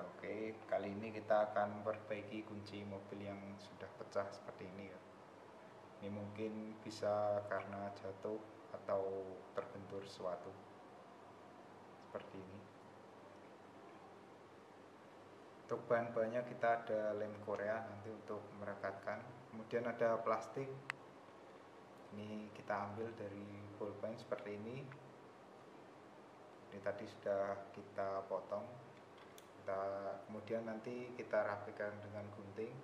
Oke, kali ini kita akan perbaiki kunci mobil yang sudah pecah seperti ini ya. Ini mungkin bisa karena jatuh atau terbentur sesuatu. Seperti ini. Untuk bahan-bahannya kita ada lem Korea nanti untuk merekatkan. Kemudian ada plastik. Ini kita ambil dari bolpen seperti ini. Ini tadi sudah kita potong kita kemudian nanti kita rapikan dengan gunting.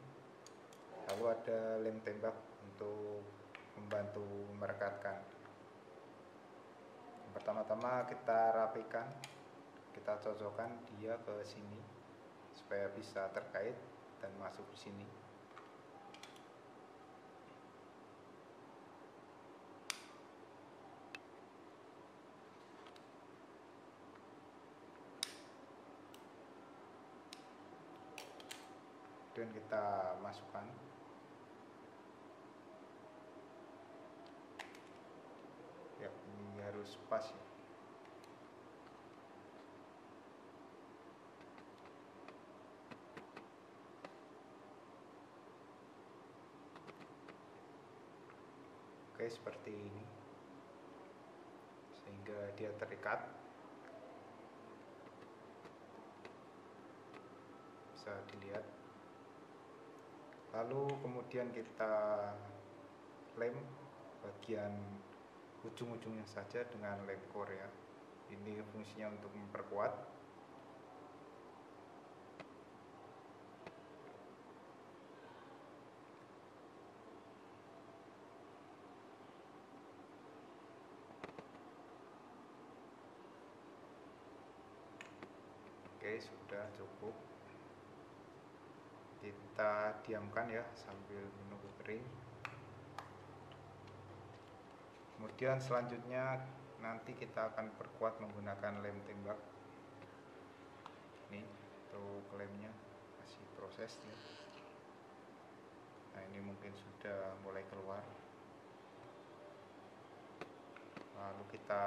Lalu ada lem tembak untuk membantu merekatkan. Pertama-tama kita rapikan kita cocokkan dia ke sini supaya bisa terkait dan masuk di sini kemudian kita masukkan. Ya ini harus pas ya. Oke seperti ini. Sehingga dia terikat. Bisa dilihat lalu kemudian kita lem bagian ujung-ujungnya saja dengan lem Korea. Ini fungsinya untuk memperkuat. Oke sudah cukup kita diamkan ya sambil menunggu kering. Kemudian selanjutnya nanti kita akan perkuat menggunakan lem tembak. Ini untuk lemnya masih proses ya. Nah ini mungkin sudah mulai keluar. Lalu kita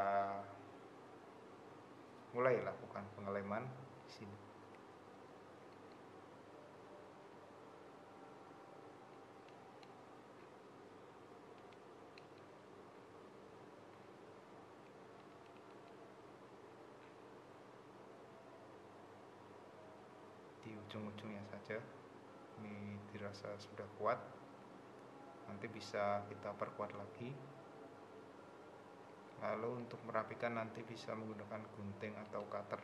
mulai lakukan pengeleman di sini di ujung-ujungnya saja. Ini dirasa sudah kuat. Nanti bisa kita perkuat lagi. Lalu untuk merapikan nanti bisa menggunakan gunting atau cutter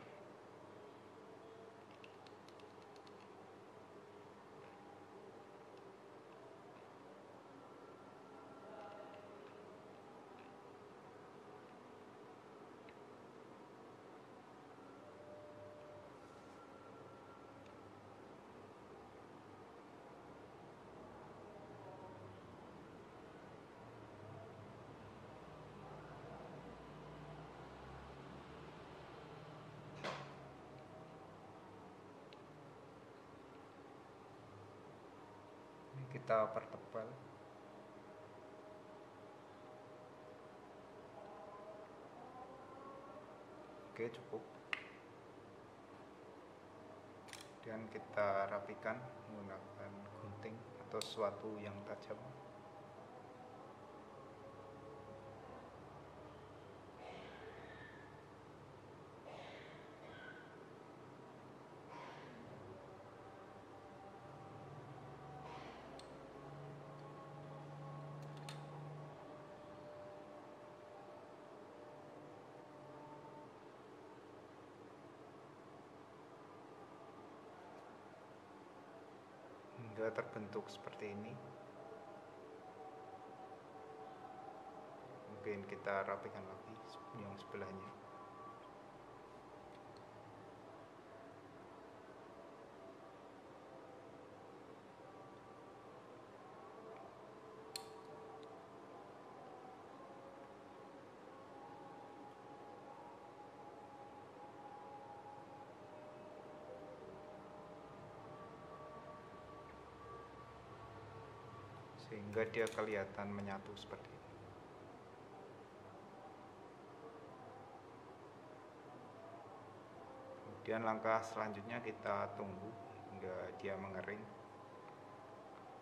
ini kita pertebal. Oke cukup. Dan kita rapikan menggunakan gunting atau sesuatu yang tajam terbentuk seperti ini. Mungkin kita rapikan lagi yang sebelahnya sehingga dia kelihatan menyatu seperti ini. Kemudian langkah selanjutnya kita tunggu hingga dia mengering.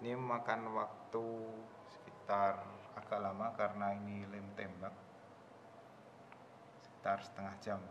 Ini memakan waktu sekitar agak lama karena ini lem tembak. Sekitar setengah jam